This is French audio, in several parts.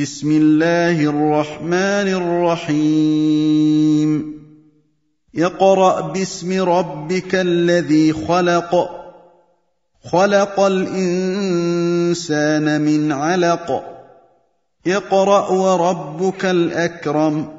بسم الله الرحمن الرحيم. اقرأ باسم ربك الذي خلق. خلق الإنسان من علق. اقرأ وربك الأكرم.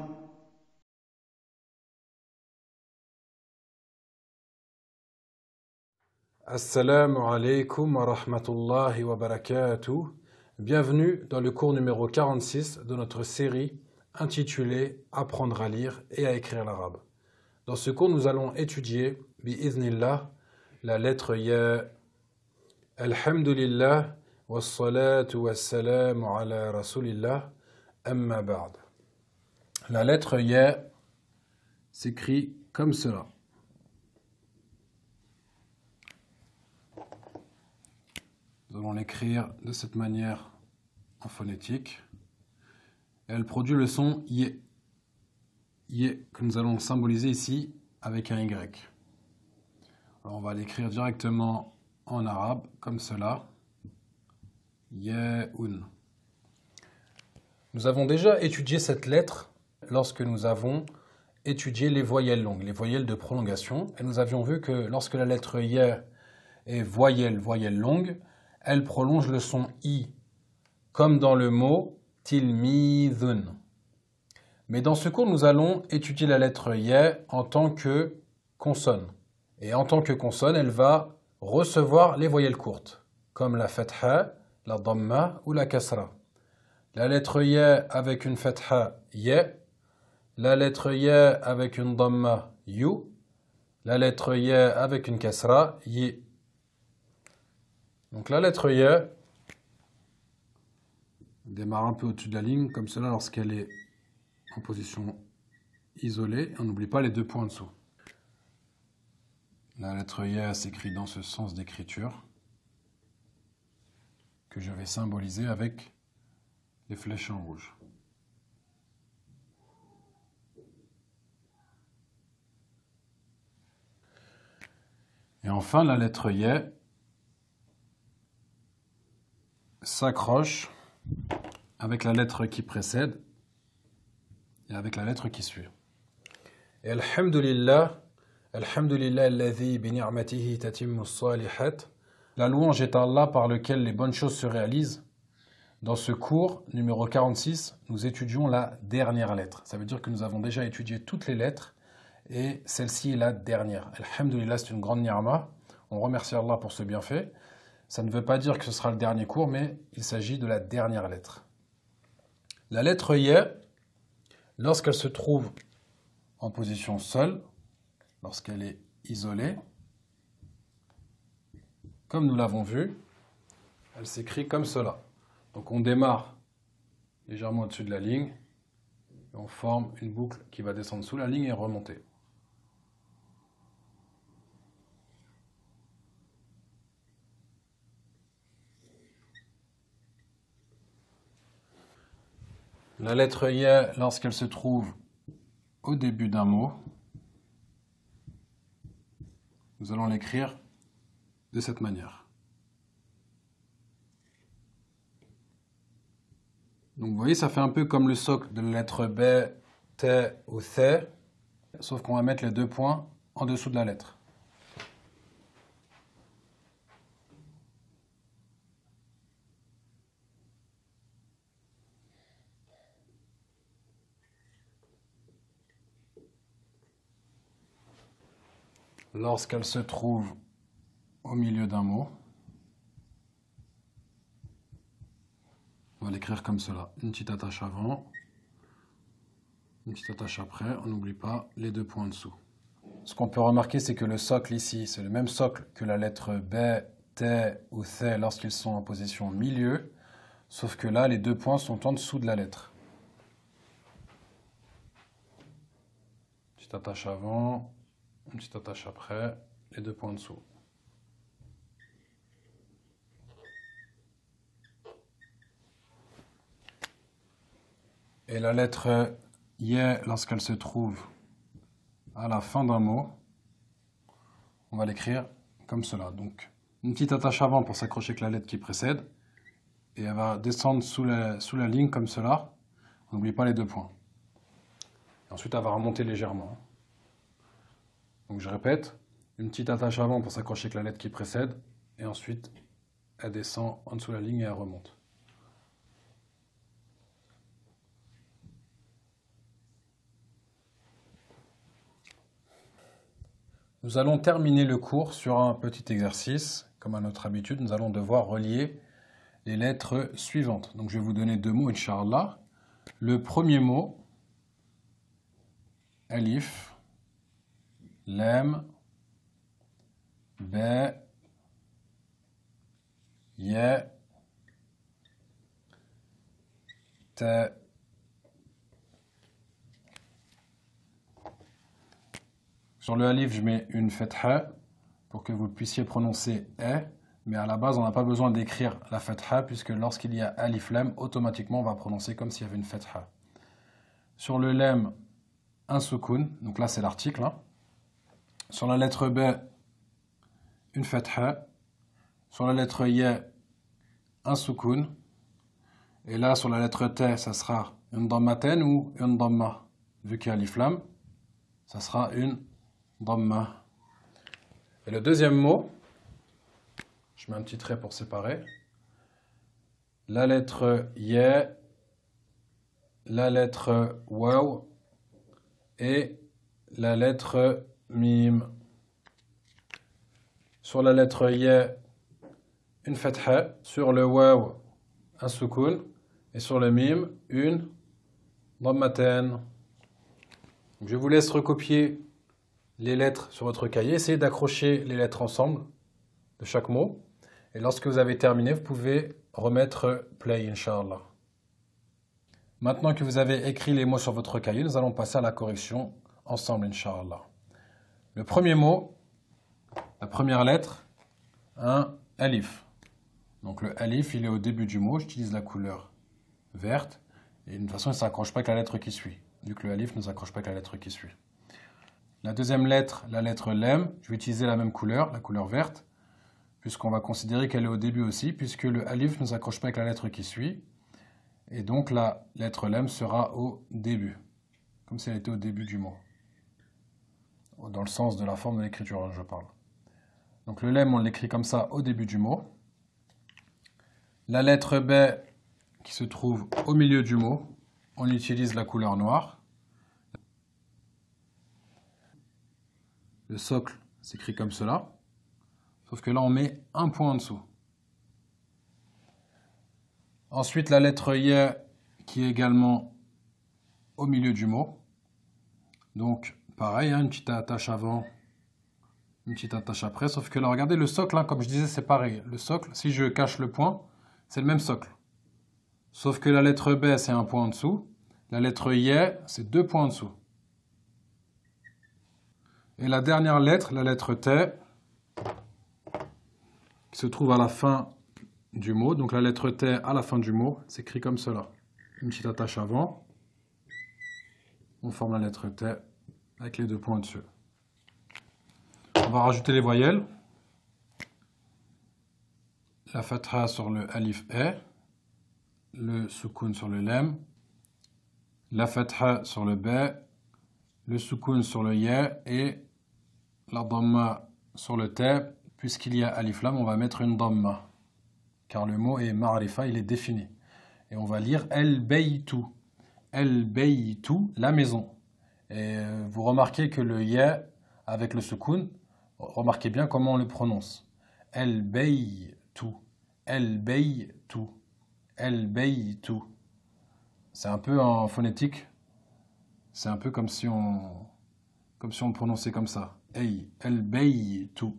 alaikum wa rahmatullahi wa barakatuh. Bienvenue dans le cours numéro 46 de notre série intitulée Apprendre à lire et à écrire l'arabe. Dans ce cours, nous allons étudier, bi'iznillah, la lettre Ya. Alhamdulillah, wa salatu wa salamu ala rasulillah, amma ba'd. La lettre Ya s'écrit comme cela. Nous allons l'écrire de cette manière en phonétique. Elle produit le son yé. Yé que nous allons symboliser ici avec un Y. Alors on va l'écrire directement en arabe comme cela. Ye'un. Nous avons déjà étudié cette lettre lorsque nous avons étudié les voyelles longues, les voyelles de prolongation. Et nous avions vu que lorsque la lettre Ye est voyelle, voyelle longue, elle prolonge le son i, comme dans le mot tilmidun. Mais dans ce cours, nous allons étudier la lettre ye en tant que consonne. Et en tant que consonne, elle va recevoir les voyelles courtes, comme la fatha, la dhamma ou la kasra. La lettre ye avec une fatha ye, la lettre ye avec une dhamma yu, la lettre ye avec une kasra yi. Donc la lettre Y démarre un peu au-dessus de la ligne, comme cela lorsqu'elle est en position isolée. On n'oublie pas les deux points en dessous. La lettre Y s'écrit dans ce sens d'écriture que je vais symboliser avec les flèches en rouge. Et enfin, la lettre Y s'accroche avec la lettre qui précède et avec la lettre qui suit. Alhamdulillah, Alhamdulillah. La louange est Allah par lequel les bonnes choses se réalisent. Dans ce cours numéro 46, nous étudions la dernière lettre. Ça veut dire que nous avons déjà étudié toutes les lettres et celle-ci est la dernière. Alhamdulillah, c'est une grande ni'ma. On remercie Allah pour ce bienfait. Ça ne veut pas dire que ce sera le dernier cours, mais il s'agit de la dernière lettre. La lettre Y, lorsqu'elle se trouve en position seule, lorsqu'elle est isolée, comme nous l'avons vu, elle s'écrit comme cela. Donc on démarre légèrement au-dessus de la ligne, et on forme une boucle qui va descendre sous la ligne et remonter. La lettre Y, lorsqu'elle se trouve au début d'un mot, nous allons l'écrire de cette manière. Donc vous voyez, ça fait un peu comme le socle de la lettre B, T ou Th, sauf qu'on va mettre les deux points en dessous de la lettre. Lorsqu'elle se trouve au milieu d'un mot. On va l'écrire comme cela. Une petite attache avant, une petite attache après. On n'oublie pas les deux points en dessous. Ce qu'on peut remarquer, c'est que le socle ici, c'est le même socle que la lettre B, T ou Th lorsqu'ils sont en position milieu, sauf que là, les deux points sont en dessous de la lettre. Petite attache avant, une petite attache après, les deux points en dessous. Et la lettre Y, lorsqu'elle se trouve à la fin d'un mot, on va l'écrire comme cela. Donc, une petite attache avant pour s'accrocher avec la lettre qui précède, et elle va descendre sous la, ligne comme cela. N'oublie pas les deux points. ensuite, elle va remonter légèrement. Donc je répète, une petite attache avant pour s'accrocher avec la lettre qui précède, et ensuite elle descend en dessous de la ligne et elle remonte. Nous allons terminer le cours sur un petit exercice. Comme à notre habitude, nous allons devoir relier les lettres suivantes. Donc je vais vous donner deux mots, Inch'Allah. Le premier mot, Alif, Lem, Be, Ye, Te, Sur le alif, je mets une fetha pour que vous puissiez prononcer e, mais à la base, on n'a pas besoin d'écrire la fetha puisque lorsqu'il y a alif lem, automatiquement, on va prononcer comme s'il y avait une fetha. Sur le lem, un sukun, donc là c'est l'article. Hein. Sur la lettre B, une fetha. Sur la lettre Y, un sukun. Et là, sur la lettre T, ça sera une dammaten ou une damma. Vu qu'il y a alif lam, ça sera une Dhamma. Et le deuxième mot, je mets un petit trait pour séparer. La lettre Ye, la lettre Waw et la lettre Mim. Sur la lettre Ye, une fatha. Sur le Waw, un sukun. Et sur le Mim, une. Je vous laisse recopier les lettres sur votre cahier. Essayez d'accrocher les lettres ensemble de chaque mot. Et lorsque vous avez terminé, vous pouvez remettre play, Inch'Allah. Maintenant que vous avez écrit les mots sur votre cahier, nous allons passer à la correction ensemble, Inch'Allah. Le premier mot, la première lettre, un alif. Donc le alif, il est au début du mot. J'utilise la couleur verte. Et de toute façon, il ne s'accroche pas avec la lettre qui suit. Vu que le alif ne s'accroche pas avec la lettre qui suit. La deuxième lettre, la lettre lem, je vais utiliser la même couleur, la couleur verte, puisqu'on va considérer qu'elle est au début aussi, puisque le alif ne s'accroche pas avec la lettre qui suit. Et donc la lettre lem sera au début, comme si elle était au début du mot. Dans le sens de la forme de l'écriture, je parle. Donc le lem, on l'écrit comme ça au début du mot. La lettre B qui se trouve au milieu du mot, on utilise la couleur noire. Le socle s'écrit comme cela. Sauf que là, on met un point en dessous. Ensuite, la lettre Y qui est également au milieu du mot. Donc, pareil, hein, une petite attache avant, une petite attache après. Sauf que là, regardez, le socle, hein, comme je disais, c'est pareil. Le socle, si je cache le point, c'est le même socle. Sauf que la lettre B, c'est un point en dessous. La lettre Y, c'est deux points en dessous. Et la dernière lettre, la lettre T, qui se trouve à la fin du mot. Donc la lettre T à la fin du mot s'écrit comme cela. Une petite attache avant. On forme la lettre T avec les deux points dessus. On va rajouter les voyelles. La fatha sur le alif E, le sukun sur le lem, la fatha sur le B, le sukun sur le ya et la dhamma sur le t, puisqu'il y a alif lam, on va mettre une dhamma. Car le mot est ma'rifa, il est défini. Et on va lire el baytu. El baytu, la maison. Et euh, vous remarquez que le ya avec le sukun, remarquez bien comment on le prononce. El baytu. El baytu. El baytu. C'est un peu en phonétique. C'est un peu comme si on comme si on prononçait comme ça. Ey, el tout.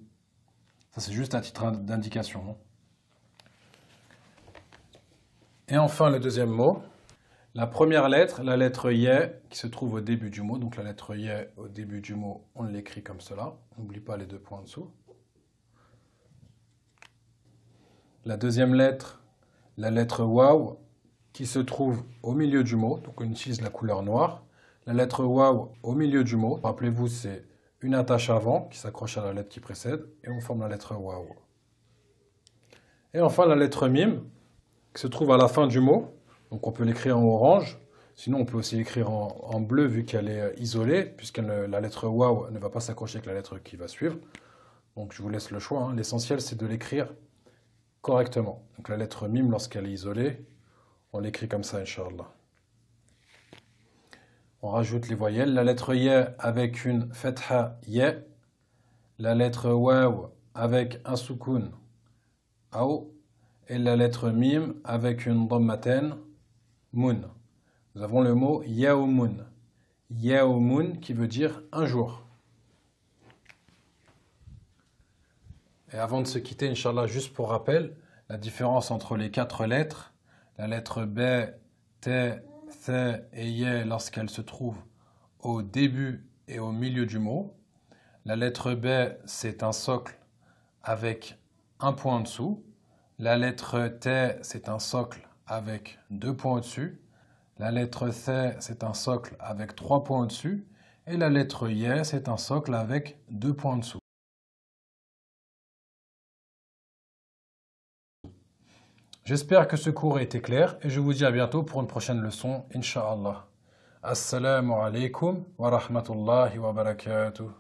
Ça, c'est juste un titre d'indication. Et enfin, le deuxième mot. La première lettre, la lettre Y, qui se trouve au début du mot. Donc la lettre Y au début du mot, on l'écrit comme cela. N'oublie pas les deux points en dessous. La deuxième lettre, la lettre Waw, qui se trouve au milieu du mot. Donc on utilise la couleur noire. La lettre Waw au milieu du mot. Rappelez-vous, c'est une attache avant qui s'accroche à la lettre qui précède et on forme la lettre Waw. Et enfin la lettre Mim qui se trouve à la fin du mot. Donc on peut l'écrire en orange. Sinon, on peut aussi l'écrire en, bleu vu qu'elle est euh, isolée, puisque la lettre waouh ne va pas s'accrocher avec la lettre qui va suivre. Donc je vous laisse le choix. Hein. L'essentiel, c'est de l'écrire correctement. Donc la lettre mim, lorsqu'elle est isolée, on l'écrit comme ça, Inch'Allah. On rajoute les voyelles. La lettre ya avec une fetha ya. La lettre waw avec un soukoun ao. Et la lettre mim avec une dhammaten mun. Nous avons le mot yaoumun. Yaoumun qui veut dire un jour. Et avant de se quitter, Inch'Allah, juste pour rappel, la différence entre les quatre lettres, la lettre B, T, Th et Ye lorsqu'elle se trouve au début et au milieu du mot. La lettre B, c'est un socle avec un point en dessous. La lettre T, c'est un socle avec deux points au-dessus. La lettre Th, c'est un socle avec trois points au-dessus. Et la lettre Y, c'est un socle avec deux points en dessous. J'espère que ce cours a été clair et je vous dis à bientôt pour une prochaine leçon, Inch'Allah. Assalamu alaikum wa rahmatullahi wa barakatuh.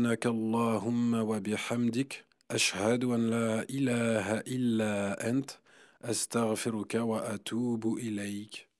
اللهم وبحمدك أشهد أن لا إله إلا أنت أستغفرك وأتوب إليك.